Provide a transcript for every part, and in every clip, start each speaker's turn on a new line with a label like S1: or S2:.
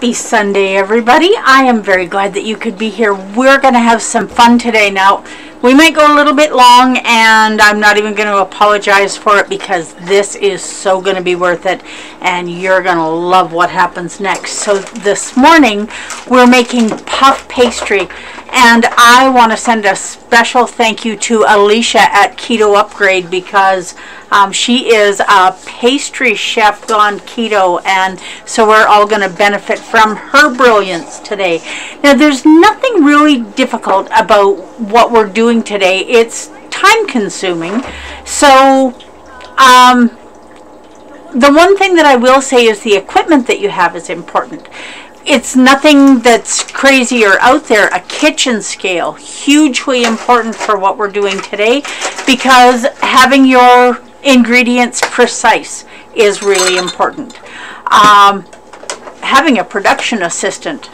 S1: Happy Sunday, everybody. I am very glad that you could be here. We're going to have some fun today. Now, we might go a little bit long, and I'm not even going to apologize for it because this is so going to be worth it, and you're going to love what happens next. So this morning, we're making puff pastry, and I want to send a special thank you to Alicia at Keto Upgrade because um, she is a pastry chef on keto, and so we're all going to benefit from her brilliance today. Now, there's nothing really difficult about what we're doing today. It's time consuming. So, um, the one thing that I will say is the equipment that you have is important. It's nothing that's crazy or out there. A kitchen scale, hugely important for what we're doing today because having your ingredients precise is really important. Um, having a production assistant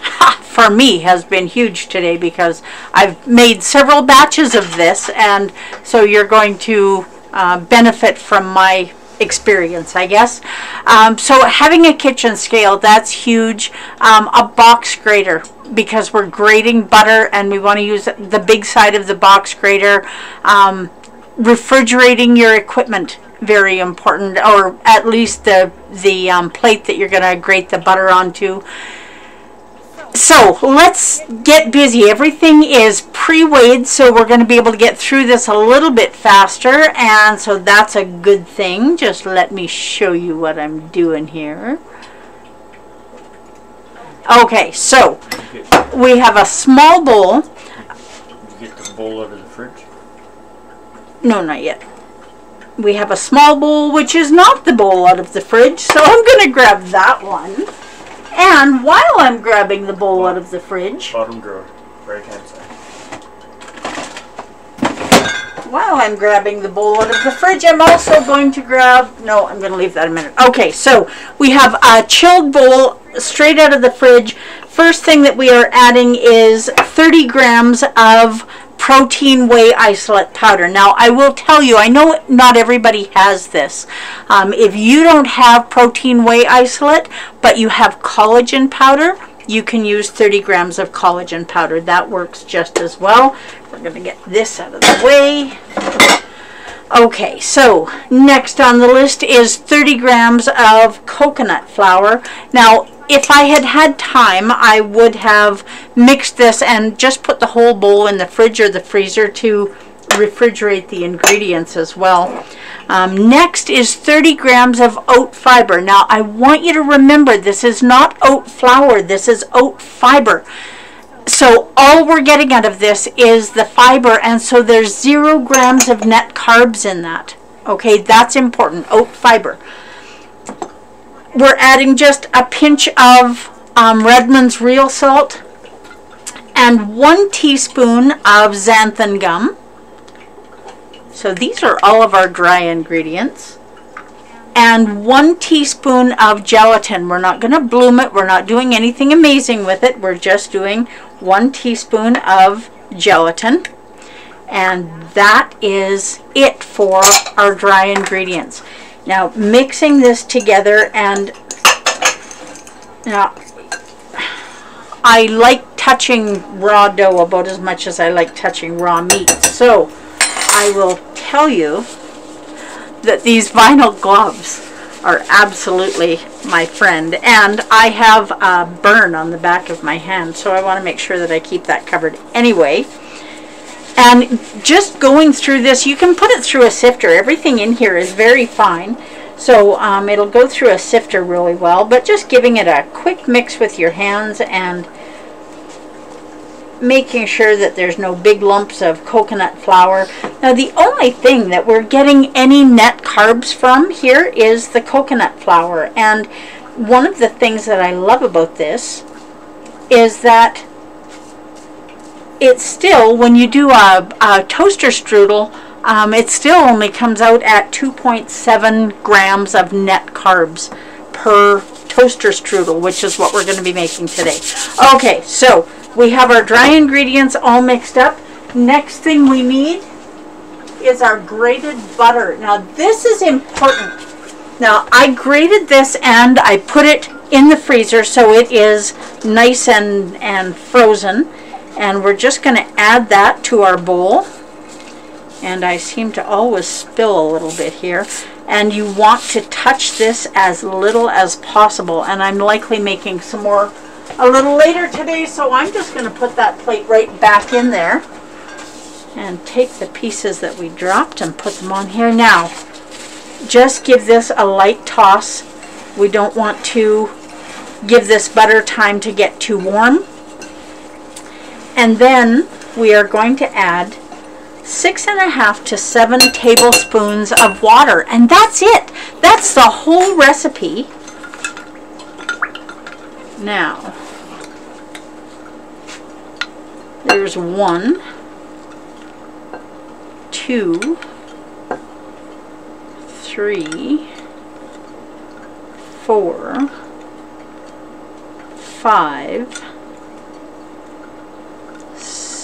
S1: for me has been huge today because I've made several batches of this and so you're going to uh, benefit from my experience I guess. Um, so having a kitchen scale that's huge. Um, a box grater because we're grating butter and we want to use the big side of the box grater. Um, refrigerating your equipment very important or at least the the um, plate that you're going to grate the butter onto so let's get busy. Everything is pre-weighed so we're going to be able to get through this a little bit faster and so that's a good thing. Just let me show you what I'm doing here. Okay so we have a small bowl.
S2: You get the bowl out of the fridge?
S1: No, not yet. We have a small bowl, which is not the bowl out of the fridge, so I'm going to grab that one. And while I'm grabbing the bowl out of the fridge,
S2: bottom drawer, right hand side.
S1: While I'm grabbing the bowl out of the fridge, I'm also going to grab, no, I'm going to leave that a minute. Okay, so we have a chilled bowl straight out of the fridge. First thing that we are adding is 30 grams of protein whey isolate powder. Now, I will tell you, I know not everybody has this. Um, if you don't have protein whey isolate, but you have collagen powder, you can use 30 grams of collagen powder. That works just as well. We're going to get this out of the way. Okay, so next on the list is 30 grams of coconut flour. Now, if I had had time, I would have mixed this and just put the whole bowl in the fridge or the freezer to refrigerate the ingredients as well. Um, next is 30 grams of oat fiber. Now, I want you to remember this is not oat flour, this is oat fiber. So all we're getting out of this is the fiber, and so there's zero grams of net carbs in that. Okay, that's important, oat fiber we're adding just a pinch of um, Redmond's real salt and one teaspoon of xanthan gum. So these are all of our dry ingredients. And one teaspoon of gelatin. We're not going to bloom it. We're not doing anything amazing with it. We're just doing one teaspoon of gelatin. And that is it for our dry ingredients. Now mixing this together and now I like touching raw dough about as much as I like touching raw meat. So I will tell you that these vinyl gloves are absolutely my friend. And I have a burn on the back of my hand, so I want to make sure that I keep that covered anyway. And just going through this, you can put it through a sifter. Everything in here is very fine. So um, it'll go through a sifter really well, but just giving it a quick mix with your hands and making sure that there's no big lumps of coconut flour. Now the only thing that we're getting any net carbs from here is the coconut flour. And one of the things that I love about this is that it's still, when you do a, a toaster strudel, um, it still only comes out at 2.7 grams of net carbs per toaster strudel, which is what we're going to be making today. Okay, so we have our dry ingredients all mixed up. Next thing we need is our grated butter. Now this is important. Now I grated this and I put it in the freezer so it is nice and, and frozen. And we're just going to add that to our bowl. And I seem to always spill a little bit here. And you want to touch this as little as possible. And I'm likely making some more a little later today, so I'm just going to put that plate right back in there and take the pieces that we dropped and put them on here. Now, just give this a light toss. We don't want to give this butter time to get too warm. And then we are going to add six and a half to seven tablespoons of water. And that's it. That's the whole recipe. Now, there's one, two, three, four, five,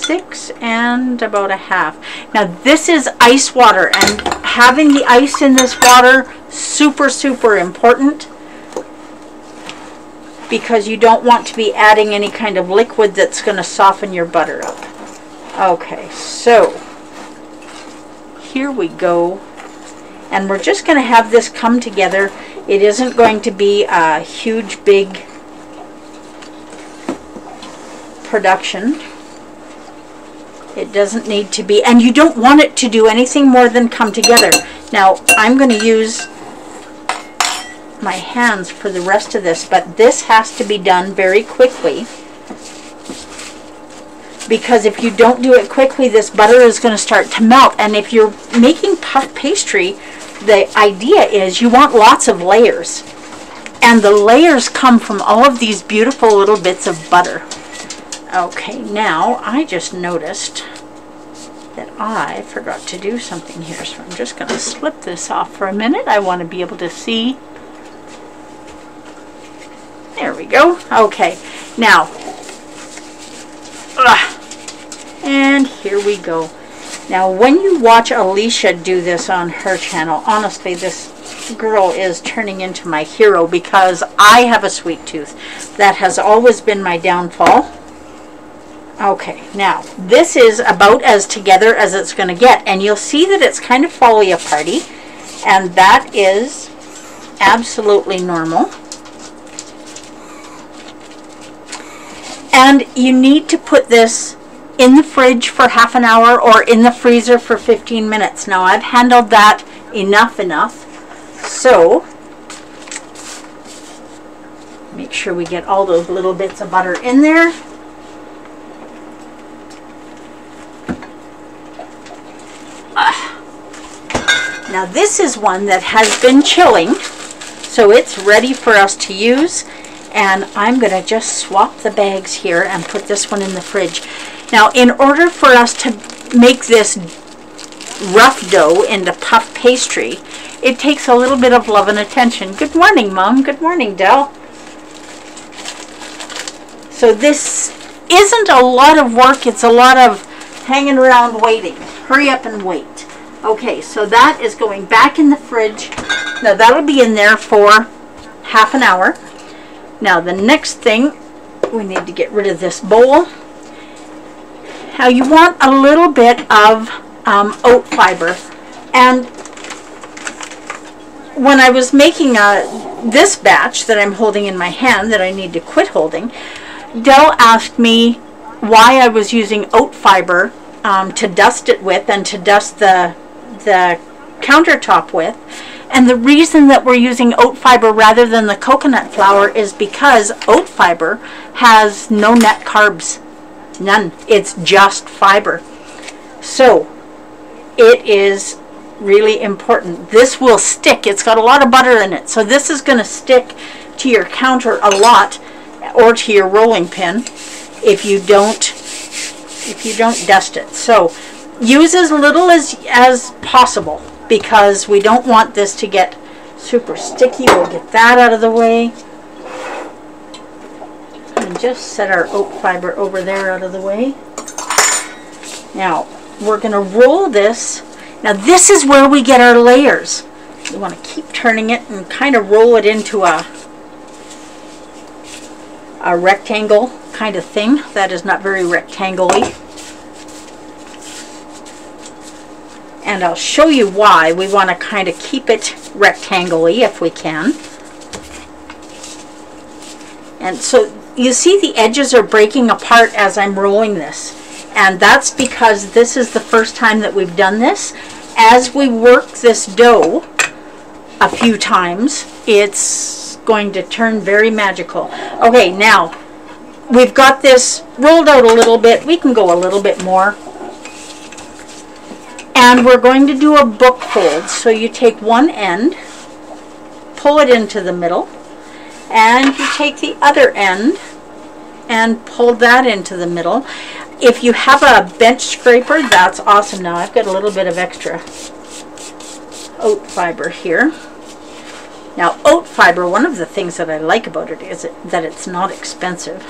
S1: six, and about a half. Now this is ice water and having the ice in this water, super, super important because you don't want to be adding any kind of liquid that's going to soften your butter up. Okay, so here we go. And we're just going to have this come together. It isn't going to be a huge, big production. It doesn't need to be, and you don't want it to do anything more than come together. Now, I'm going to use my hands for the rest of this, but this has to be done very quickly because if you don't do it quickly, this butter is going to start to melt. And if you're making puff pastry, the idea is you want lots of layers. And the layers come from all of these beautiful little bits of butter. Okay, now I just noticed that I forgot to do something here. So I'm just going to slip this off for a minute. I want to be able to see there we go. Okay, now, and here we go. Now, when you watch Alicia do this on her channel, honestly, this girl is turning into my hero because I have a sweet tooth. That has always been my downfall. Okay, now, this is about as together as it's going to get. And you'll see that it's kind of folly a party. And that is absolutely normal. And you need to put this in the fridge for half an hour or in the freezer for 15 minutes. Now I've handled that enough enough. So make sure we get all those little bits of butter in there. Now this is one that has been chilling, so it's ready for us to use and I'm going to just swap the bags here and put this one in the fridge. Now in order for us to make this rough dough into puff pastry, it takes a little bit of love and attention. Good morning, Mom. Good morning, Dell. So this isn't a lot of work. It's a lot of hanging around waiting. Hurry up and wait. Okay, so that is going back in the fridge. Now that'll be in there for half an hour. Now the next thing, we need to get rid of this bowl. Now you want a little bit of um, oat fiber. And when I was making a, uh, this batch that I'm holding in my hand that I need to quit holding, Dell asked me why I was using oat fiber um, to dust it with and to dust the, the countertop with. And the reason that we're using oat fiber rather than the coconut flour is because oat fiber has no net carbs. None. It's just fiber. So, it is really important. This will stick. It's got a lot of butter in it. So this is going to stick to your counter a lot or to your rolling pin if you don't if you don't dust it. So use as little as as possible because we don't want this to get super sticky. We'll get that out of the way. And just set our oat fiber over there out of the way. Now, we're going to roll this. Now, this is where we get our layers. You want to keep turning it and kind of roll it into a a rectangle kind of thing. That is not very rectangle-y. And I'll show you why we want to kind of keep it rectangle-y if we can. And so you see the edges are breaking apart as I'm rolling this. And that's because this is the first time that we've done this. As we work this dough a few times, it's going to turn very magical. Okay, now we've got this rolled out a little bit. We can go a little bit more. And we're going to do a book fold. So you take one end, pull it into the middle, and you take the other end and pull that into the middle. If you have a bench scraper, that's awesome. Now I've got a little bit of extra oat fiber here. Now oat fiber, one of the things that I like about it is that it's not expensive.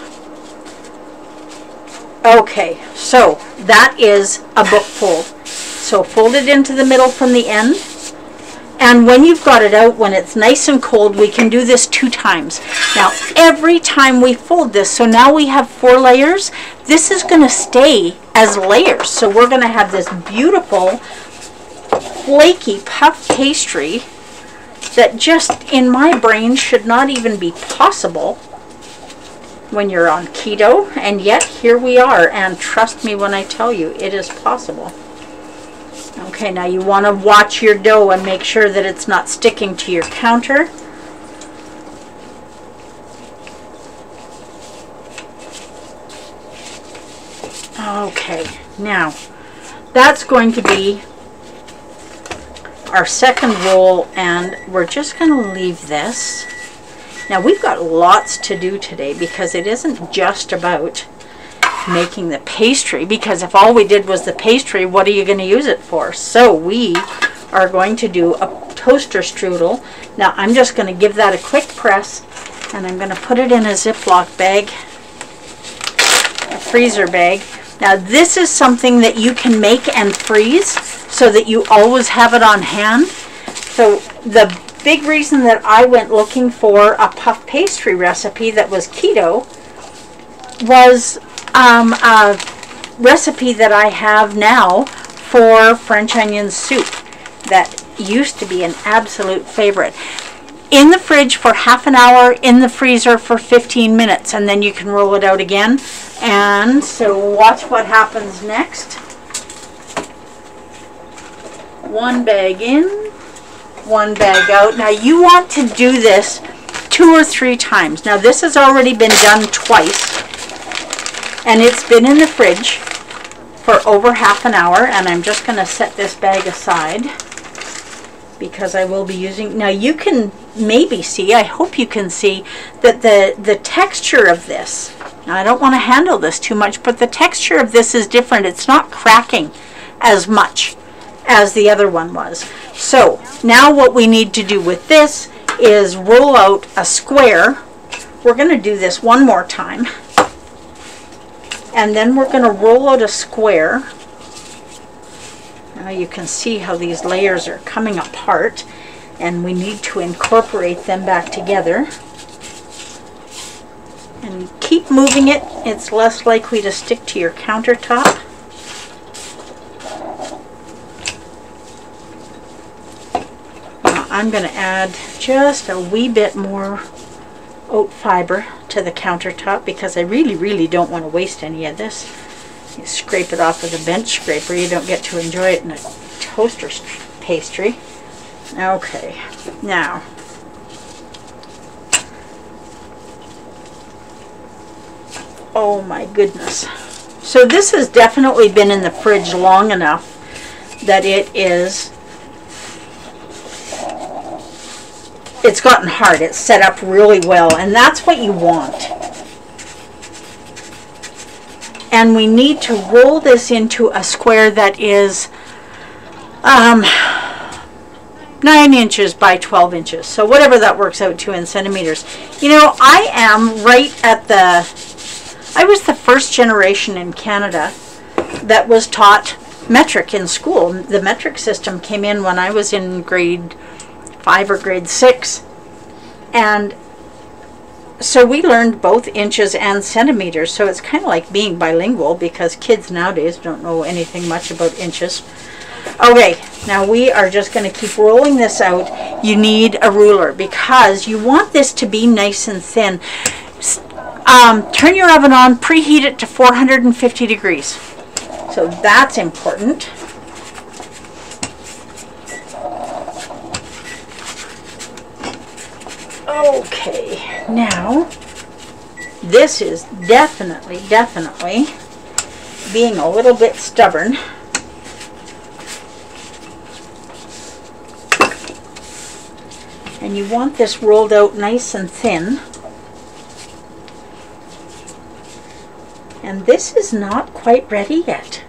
S1: Okay, so that is a book fold. So fold it into the middle from the end and when you've got it out, when it's nice and cold, we can do this two times. Now, every time we fold this, so now we have four layers, this is going to stay as layers. So we're going to have this beautiful, flaky puff pastry that just in my brain should not even be possible when you're on keto. And yet, here we are. And trust me when I tell you, it is possible. Okay, now you want to watch your dough and make sure that it's not sticking to your counter. Okay, now that's going to be our second roll and we're just going to leave this. Now we've got lots to do today because it isn't just about making the pastry because if all we did was the pastry, what are you going to use it for? So we are going to do a toaster strudel. Now I'm just going to give that a quick press and I'm going to put it in a Ziploc bag, a freezer bag. Now this is something that you can make and freeze so that you always have it on hand. So the big reason that I went looking for a puff pastry recipe that was keto was um, a recipe that I have now for French onion soup that used to be an absolute favorite. In the fridge for half an hour, in the freezer for 15 minutes, and then you can roll it out again. And so watch what happens next. One bag in, one bag out. Now you want to do this two or three times. Now this has already been done twice and it's been in the fridge for over half an hour and I'm just going to set this bag aside because I will be using now you can maybe see I hope you can see that the the texture of this now I don't want to handle this too much but the texture of this is different. It's not cracking as much as the other one was. So now what we need to do with this is roll out a square. We're going to do this one more time and then we're going to roll out a square. Now you can see how these layers are coming apart and we need to incorporate them back together. And keep moving it, it's less likely to stick to your countertop. I'm going to add just a wee bit more oat fiber to the countertop because I really, really don't want to waste any of this. You scrape it off with a bench scraper. You don't get to enjoy it in a toaster pastry. Okay, now Oh my goodness. So this has definitely been in the fridge long enough that it is it's gotten hard. It's set up really well, and that's what you want. And we need to roll this into a square that is um, 9 inches by 12 inches. So whatever that works out to in centimeters. You know, I am right at the... I was the first generation in Canada that was taught metric in school. The metric system came in when I was in grade five or grade six. And so we learned both inches and centimeters. So it's kind of like being bilingual because kids nowadays don't know anything much about inches. Okay, now we are just going to keep rolling this out. You need a ruler because you want this to be nice and thin. Um, turn your oven on, preheat it to 450 degrees. So that's important. Okay, now this is definitely, definitely being a little bit stubborn. And you want this rolled out nice and thin. And this is not quite ready yet.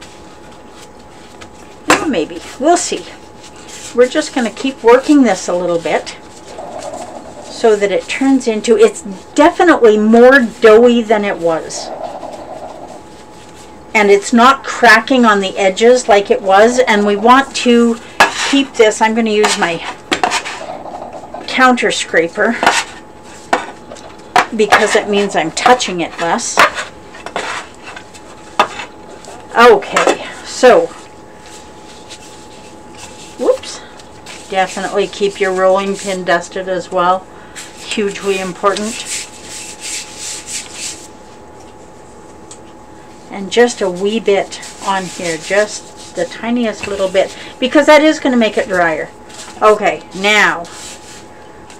S1: Well, maybe. We'll see. We're just going to keep working this a little bit so that it turns into, it's definitely more doughy than it was. And it's not cracking on the edges like it was. And we want to keep this, I'm going to use my counter scraper because it means I'm touching it less. Okay, so, whoops, definitely keep your rolling pin dusted as well hugely important. And just a wee bit on here, just the tiniest little bit, because that is going to make it drier. Okay, now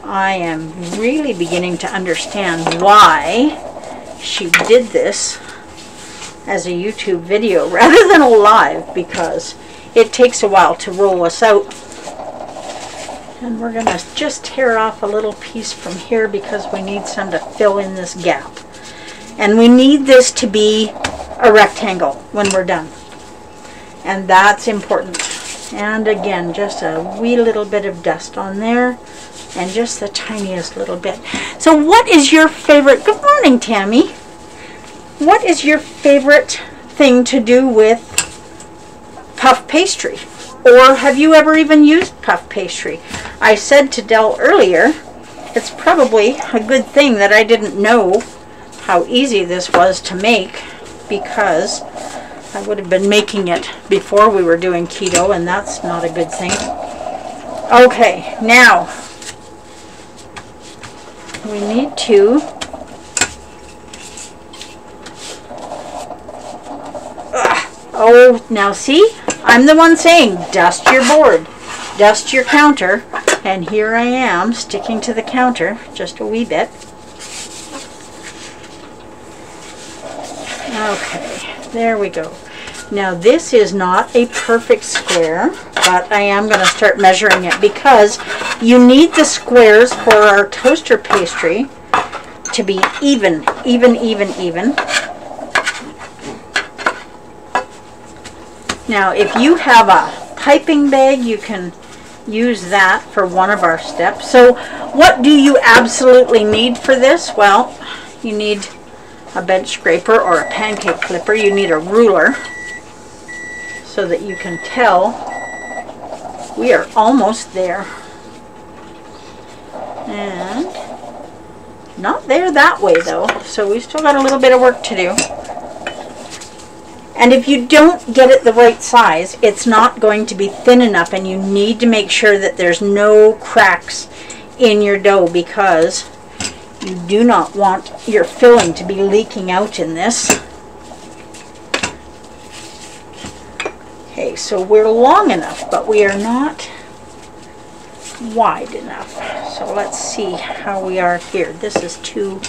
S1: I am really beginning to understand why she did this as a YouTube video rather than a live because it takes a while to roll us out and we're going to just tear off a little piece from here because we need some to fill in this gap. And we need this to be a rectangle when we're done. And that's important. And again, just a wee little bit of dust on there and just the tiniest little bit. So what is your favorite, good morning Tammy. What is your favorite thing to do with puff pastry? Or have you ever even used puff pastry? I said to Dell earlier, it's probably a good thing that I didn't know how easy this was to make because I would have been making it before we were doing keto and that's not a good thing. Okay, now we need to Ugh. Oh, now see? I'm the one saying dust your board, dust your counter, and here I am sticking to the counter just a wee bit. Okay, there we go. Now this is not a perfect square, but I am going to start measuring it because you need the squares for our toaster pastry to be even, even, even, even. Now if you have a piping bag, you can use that for one of our steps. So what do you absolutely need for this? Well, you need a bench scraper or a pancake clipper. You need a ruler so that you can tell we are almost there. And not there that way though, so we still got a little bit of work to do. And if you don't get it the right size, it's not going to be thin enough and you need to make sure that there's no cracks in your dough because you do not want your filling to be leaking out in this. Okay, so we're long enough, but we are not wide enough. So let's see how we are here. This is too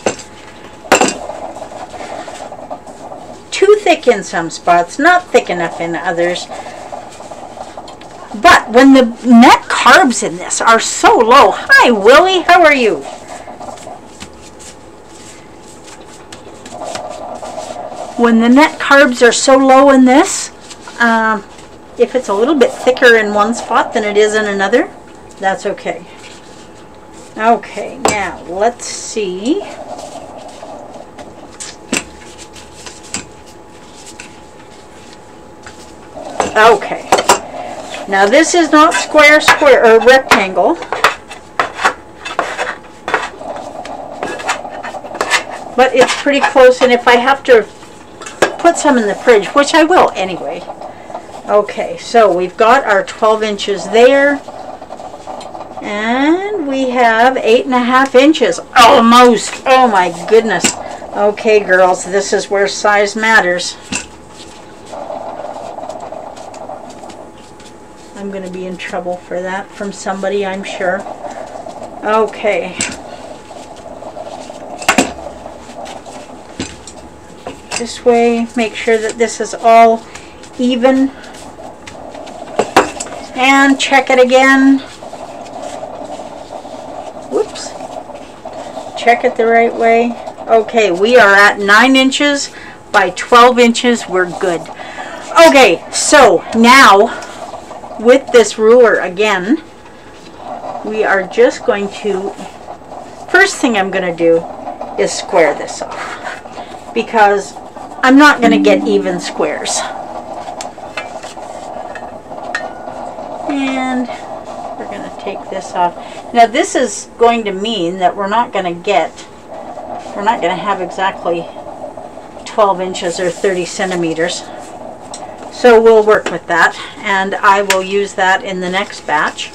S1: too thick in some spots, not thick enough in others. But when the net carbs in this are so low, hi Willie, how are you? When the net carbs are so low in this, um, if it's a little bit thicker in one spot than it is in another, that's okay. Okay, now let's see. Okay. Now this is not square, square, or rectangle. But it's pretty close, and if I have to put some in the fridge, which I will anyway. Okay, so we've got our 12 inches there. And we have eight and a half inches, almost. Oh my goodness. Okay, girls, this is where size matters. Going to be in trouble for that from somebody, I'm sure. Okay. This way, make sure that this is all even. And check it again. Whoops. Check it the right way. Okay, we are at 9 inches by 12 inches. We're good. Okay, so now with this ruler again, we are just going to, first thing I'm going to do is square this off because I'm not going to get even squares. And we're going to take this off. Now this is going to mean that we're not going to get, we're not going to have exactly 12 inches or 30 centimeters. So we'll work with that and I will use that in the next batch.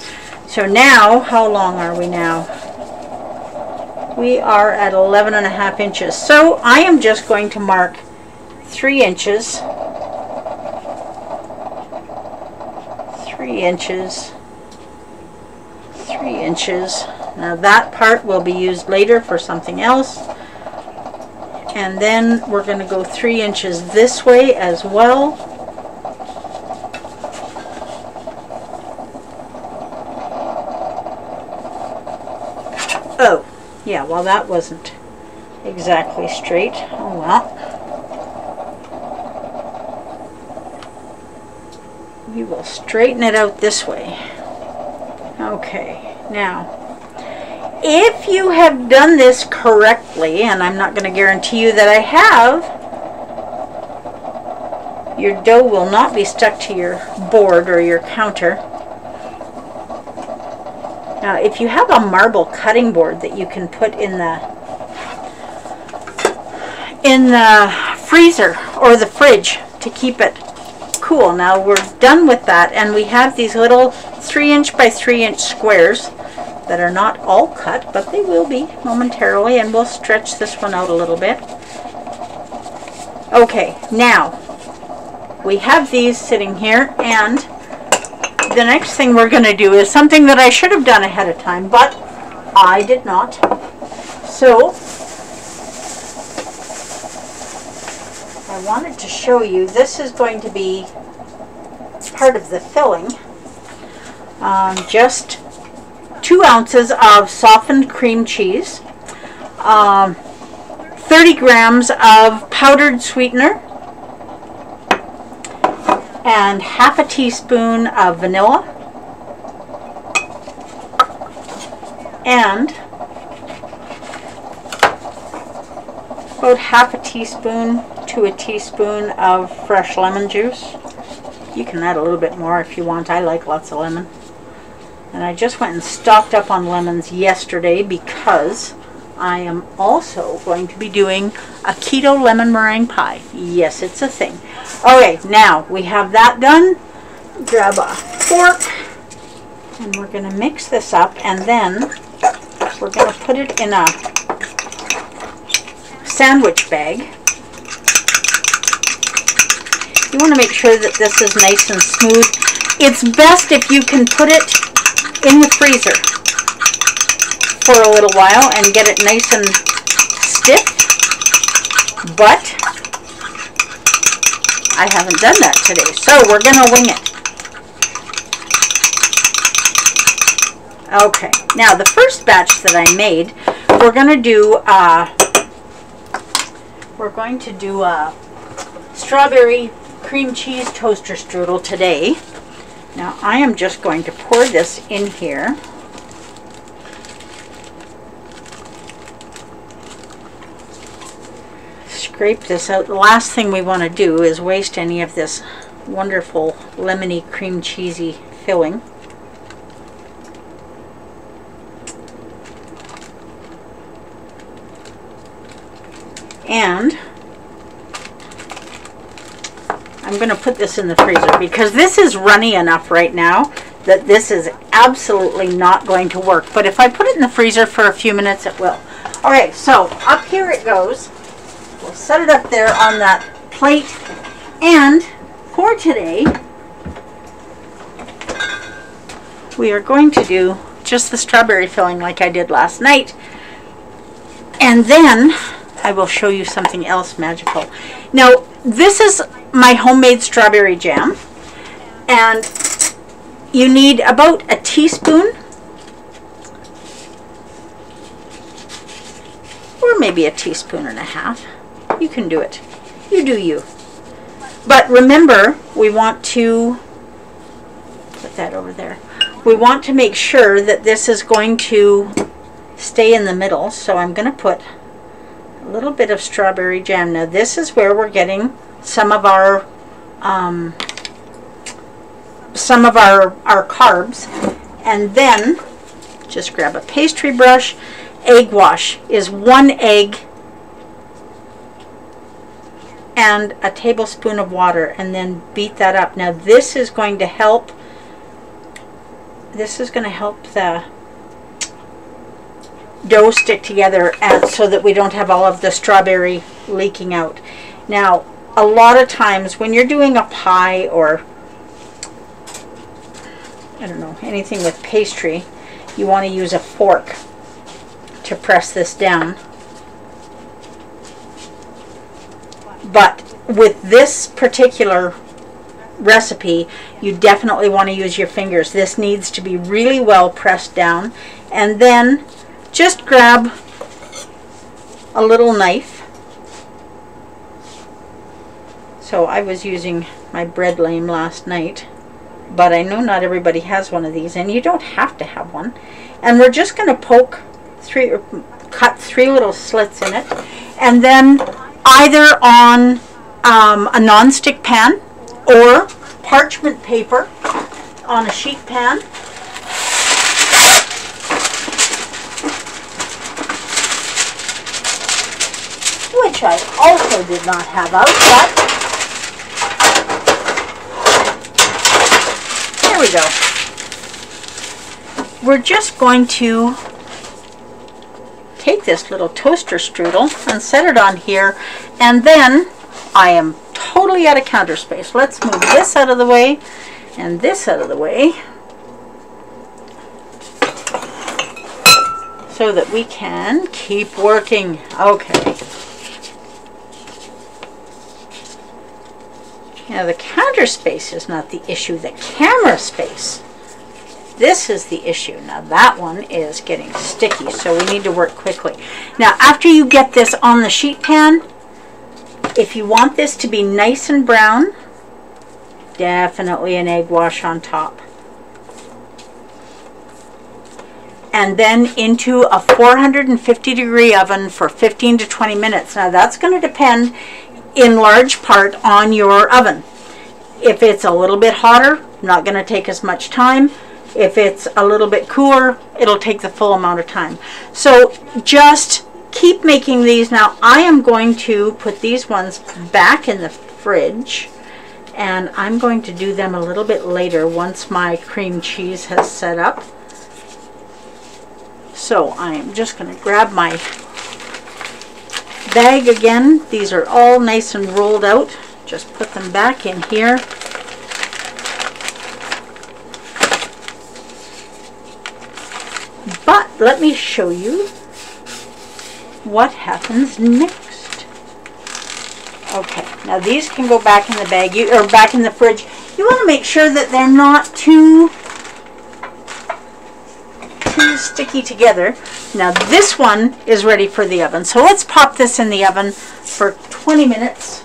S1: So now, how long are we now? We are at 11 and a half inches. So I am just going to mark three inches, three inches, three inches. Now that part will be used later for something else. And then we're going to go three inches this way as well. Oh, yeah, well that wasn't exactly straight. Oh well. We will straighten it out this way. Okay, now, if you have done this correctly, and I'm not going to guarantee you that I have, your dough will not be stuck to your board or your counter. Now, if you have a marble cutting board that you can put in the in the freezer or the fridge to keep it cool. Now we're done with that and we have these little 3 inch by 3 inch squares that are not all cut but they will be momentarily and we'll stretch this one out a little bit. Okay, now we have these sitting here and the next thing we're going to do is something that I should have done ahead of time, but I did not. So, I wanted to show you, this is going to be part of the filling. Um, just two ounces of softened cream cheese, um, 30 grams of powdered sweetener, and half a teaspoon of vanilla and about half a teaspoon to a teaspoon of fresh lemon juice. You can add a little bit more if you want. I like lots of lemon. And I just went and stocked up on lemons yesterday because I am also going to be doing a keto lemon meringue pie. Yes, it's a thing. Okay, now we have that done. Grab a fork and we're going to mix this up and then we're going to put it in a sandwich bag. You want to make sure that this is nice and smooth. It's best if you can put it in the freezer for a little while and get it nice and stiff. But I haven't done that today, so we're going to wing it. Okay, now the first batch that I made, we're going to do, uh, we're going to do a strawberry cream cheese toaster strudel today. Now I am just going to pour this in here. Scrape this out. The last thing we want to do is waste any of this wonderful lemony cream cheesy filling. And I'm going to put this in the freezer because this is runny enough right now that this is absolutely not going to work. But if I put it in the freezer for a few minutes, it will. All right, so up here it goes. We'll set it up there on that plate. And for today, we are going to do just the strawberry filling like I did last night. And then I will show you something else magical. Now, this is my homemade strawberry jam. And you need about a teaspoon or maybe a teaspoon and a half. You can do it. You do you. But remember, we want to put that over there. We want to make sure that this is going to stay in the middle. So I'm going to put a little bit of strawberry jam. Now this is where we're getting some of our um, some of our, our carbs. And then just grab a pastry brush. Egg wash is one egg and a tablespoon of water and then beat that up. Now this is going to help this is going to help the dough stick together and so that we don't have all of the strawberry leaking out. Now a lot of times when you're doing a pie or I don't know, anything with pastry, you want to use a fork to press this down. But with this particular recipe, you definitely want to use your fingers. This needs to be really well pressed down. And then just grab a little knife. So I was using my bread lame last night but I know not everybody has one of these and you don't have to have one and we're just going to poke three or cut three little slits in it and then either on um, a non-stick pan or parchment paper on a sheet pan which I also did not have out but There we go. We're just going to take this little toaster strudel and set it on here and then I am totally out of counter space. Let's move this out of the way and this out of the way so that we can keep working. Okay. Now the counter space is not the issue, the camera space. This is the issue. Now that one is getting sticky, so we need to work quickly. Now after you get this on the sheet pan, if you want this to be nice and brown, definitely an egg wash on top. and then into a 450 degree oven for 15 to 20 minutes. Now that's going to depend in large part on your oven. If it's a little bit hotter, not going to take as much time. If it's a little bit cooler, it'll take the full amount of time. So just keep making these. Now I am going to put these ones back in the fridge and I'm going to do them a little bit later once my cream cheese has set up. So I am just going to grab my bag again. These are all nice and rolled out. Just put them back in here. But let me show you what happens next. Okay, now these can go back in the bag, or back in the fridge. You want to make sure that they're not too too sticky together. Now this one is ready for the oven. So let's pop this in the oven for 20 minutes.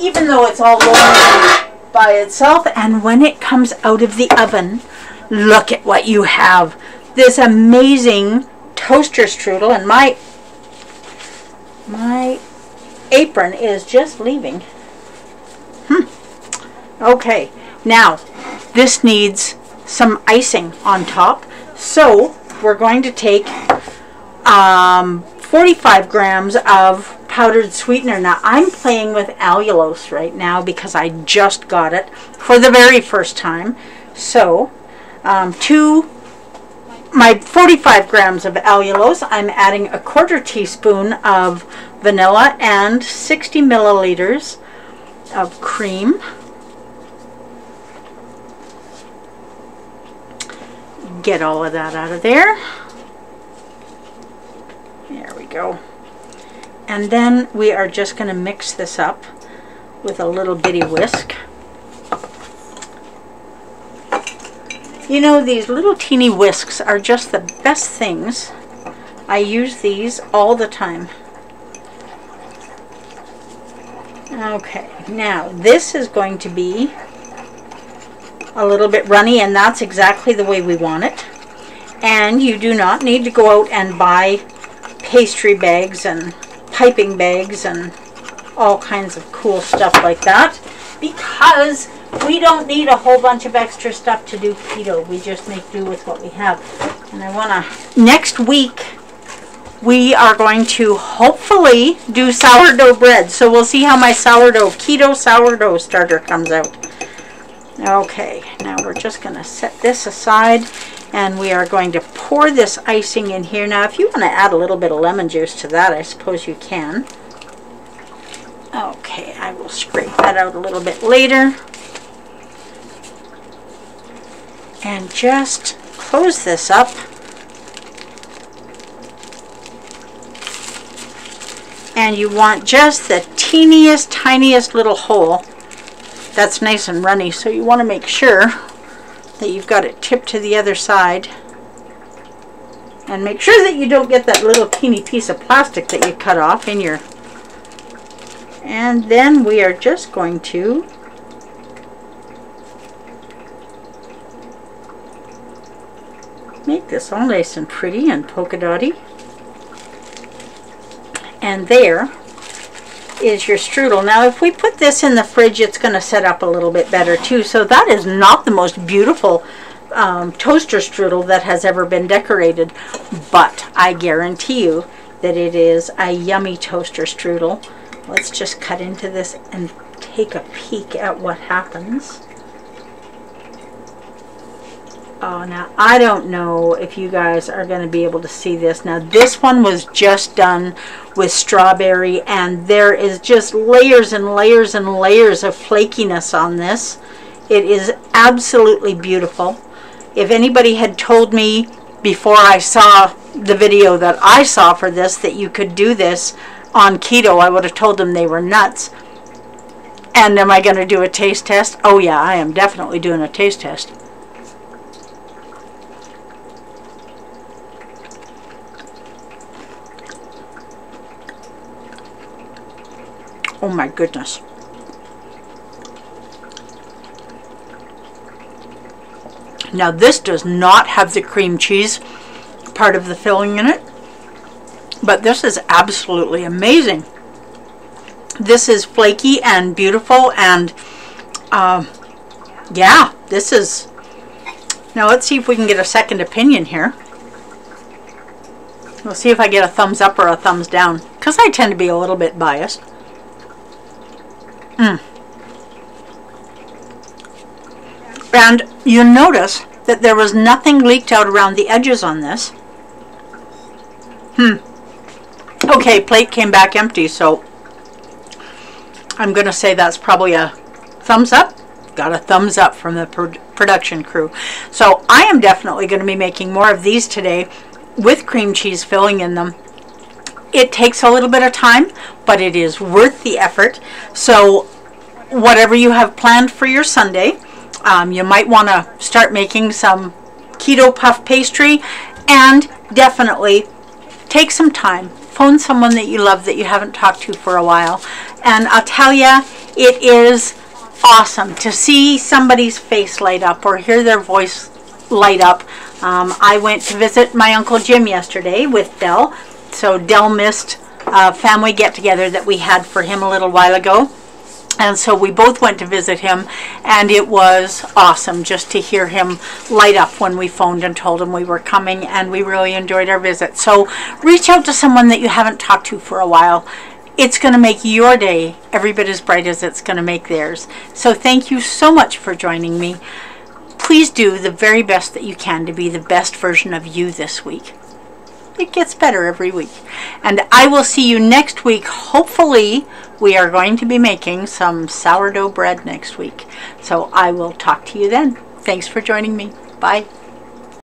S1: Even though it's all warm by itself. And when it comes out of the oven, look at what you have. This amazing toaster strudel and my my apron is just leaving. Hmm. Okay, now this needs some icing on top. So we're going to take um, 45 grams of powdered sweetener. Now I'm playing with allulose right now because I just got it for the very first time. So um, to my 45 grams of allulose, I'm adding a quarter teaspoon of vanilla and 60 milliliters of cream. Get all of that out of there. There we go. And then we are just going to mix this up with a little bitty whisk. You know, these little teeny whisks are just the best things. I use these all the time. Okay, now this is going to be a little bit runny and that's exactly the way we want it. And you do not need to go out and buy pastry bags and piping bags and all kinds of cool stuff like that because we don't need a whole bunch of extra stuff to do keto. We just make do with what we have. And I want to, next week, we are going to hopefully do sourdough bread. So we'll see how my sourdough, keto sourdough starter comes out. Okay, now we're just going to set this aside and we are going to pour this icing in here. Now, if you want to add a little bit of lemon juice to that, I suppose you can. Okay, I will scrape that out a little bit later. And just close this up. And you want just the teeniest, tiniest little hole that's nice and runny. So you want to make sure that you've got it tipped to the other side. And make sure that you don't get that little teeny piece of plastic that you cut off in your... And then we are just going to make this all nice and pretty and polka dotty. And there is your strudel. Now if we put this in the fridge it's going to set up a little bit better too. So that is not the most beautiful um, toaster strudel that has ever been decorated. But I guarantee you that it is a yummy toaster strudel. Let's just cut into this and take a peek at what happens. Oh, now I don't know if you guys are going to be able to see this. Now this one was just done with strawberry and there is just layers and layers and layers of flakiness on this. It is absolutely beautiful. If anybody had told me before I saw the video that I saw for this that you could do this on keto, I would have told them they were nuts. And am I going to do a taste test? Oh yeah, I am definitely doing a taste test. Oh my goodness. Now this does not have the cream cheese part of the filling in it, but this is absolutely amazing. This is flaky and beautiful and uh, yeah, this is, now let's see if we can get a second opinion here. We'll see if I get a thumbs up or a thumbs down because I tend to be a little bit biased. Mm. And you notice that there was nothing leaked out around the edges on this. Hmm. Okay, plate came back empty, so I'm going to say that's probably a thumbs up. Got a thumbs up from the pro production crew. So I am definitely going to be making more of these today with cream cheese filling in them. It takes a little bit of time, but it is worth the effort. So whatever you have planned for your Sunday, um, you might want to start making some keto puff pastry and definitely take some time. Phone someone that you love that you haven't talked to for a while. And I'll tell you, it is awesome to see somebody's face light up or hear their voice light up. Um, I went to visit my Uncle Jim yesterday with Dell. So Dell missed a uh, family get-together that we had for him a little while ago. And so we both went to visit him, and it was awesome just to hear him light up when we phoned and told him we were coming, and we really enjoyed our visit. So reach out to someone that you haven't talked to for a while. It's going to make your day every bit as bright as it's going to make theirs. So thank you so much for joining me. Please do the very best that you can to be the best version of you this week it gets better every week. And I will see you next week. Hopefully, we are going to be making some sourdough bread next week. So I will talk to you then. Thanks for joining me. Bye.